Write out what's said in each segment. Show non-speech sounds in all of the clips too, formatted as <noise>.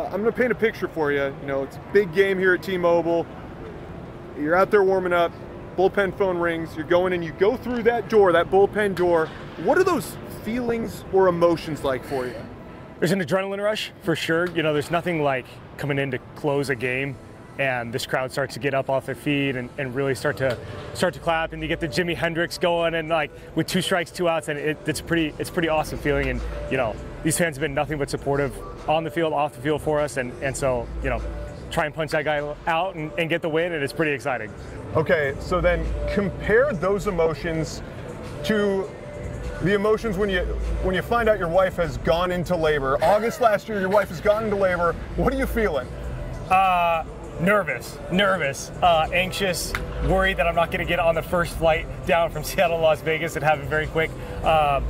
uh, I'm going to paint a picture for you. You know, it's a big game here at T-Mobile. You're out there warming up. Bullpen phone rings. You're going and you go through that door, that bullpen door. What are those feelings or emotions like for you? There's an adrenaline rush for sure. You know, there's nothing like coming in to close a game and this crowd starts to get up off their feet and, and really start to start to clap and you get the Jimi Hendrix going and like with two strikes, two outs and it, it's pretty it's pretty awesome feeling and you know these fans have been nothing but supportive on the field, off the field for us and, and so you know try and punch that guy out and, and get the win and it's pretty exciting. Okay, so then compare those emotions to the emotions when you when you find out your wife has gone into labor. August last year, your wife has gone into labor. What are you feeling? Uh, nervous, nervous, uh, anxious, worried that I'm not going to get on the first flight down from <laughs> Seattle to Las Vegas and have it very quick. Uh,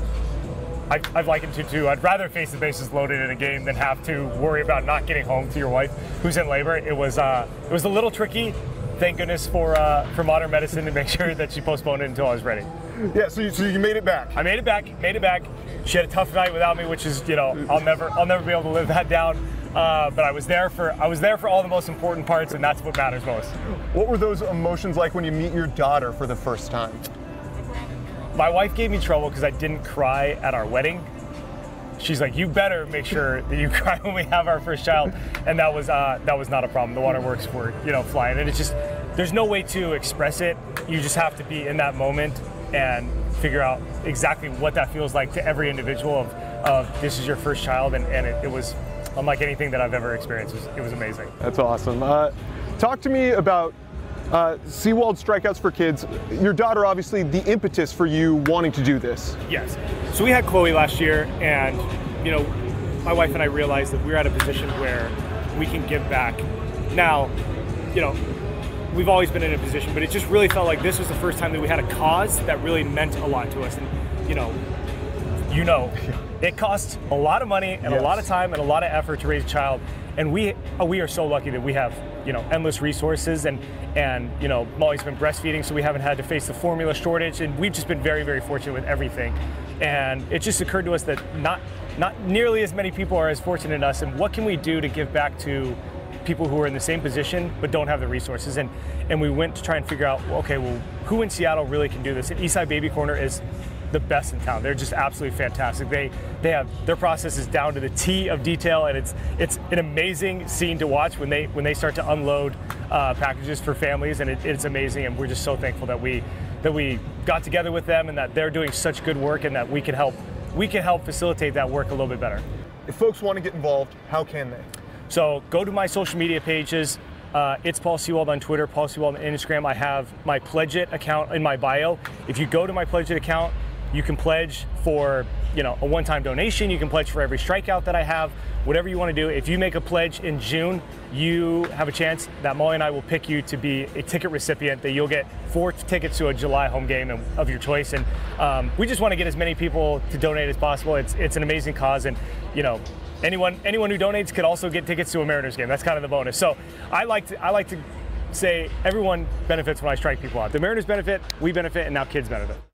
I, I've likened to too. I'd rather face the bases loaded in a game than have to worry about not getting home to your wife who's in labor. It was uh, it was a little tricky. Thank goodness for uh, for modern medicine to make <laughs> sure that she postponed it until I was ready. Yeah, so you, so you made it back. I made it back. Made it back. She had a tough night without me, which is you know I'll never I'll never be able to live that down. Uh, but I was there for I was there for all the most important parts, and that's what matters most. What were those emotions like when you meet your daughter for the first time? My wife gave me trouble because I didn't cry at our wedding. She's like, "You better make sure that you <laughs> cry when we have our first child," and that was uh, that was not a problem. The waterworks were you know flying, and it's just there's no way to express it. You just have to be in that moment and figure out exactly what that feels like to every individual of, of this is your first child, and, and it, it was unlike anything that I've ever experienced. It was, it was amazing. That's awesome. Uh, talk to me about uh, Sewald Strikeouts for Kids. Your daughter, obviously, the impetus for you wanting to do this. Yes. So we had Chloe last year, and you know, my wife and I realized that we we're at a position where we can give back. Now, you know, we've always been in a position, but it just really felt like this was the first time that we had a cause that really meant a lot to us. And you know, you know, <laughs> it costs a lot of money and yes. a lot of time and a lot of effort to raise a child. And we uh, we are so lucky that we have you know endless resources and and you know Molly's been breastfeeding, so we haven't had to face the formula shortage, and we've just been very very fortunate with everything. And it just occurred to us that not not nearly as many people are as fortunate as us, and what can we do to give back to people who are in the same position but don't have the resources. And and we went to try and figure out, okay, well, who in Seattle really can do this? And Eastside Baby Corner is the best in town. They're just absolutely fantastic. They they have their process is down to the T of detail, and it's it's an amazing scene to watch when they when they start to unload uh, packages for families, and it, it's amazing. And we're just so thankful that we that we got together with them and that they're doing such good work, and that we can help we can help facilitate that work a little bit better. If folks want to get involved, how can they? So go to my social media pages. Uh, it's Paul Sewald on Twitter, Paul Sewald on Instagram. I have my Pledge It account in my bio. If you go to my Pledge It account, you can pledge for you know a one-time donation. You can pledge for every strikeout that I have. Whatever you want to do. If you make a pledge in June, you have a chance that Molly and I will pick you to be a ticket recipient. That you'll get four tickets to a July home game of your choice. And um, we just want to get as many people to donate as possible. It's it's an amazing cause, and you know anyone anyone who donates could also get tickets to a Mariners game. That's kind of the bonus. So I like to I like to say everyone benefits when I strike people out. The Mariners benefit, we benefit, and now kids benefit.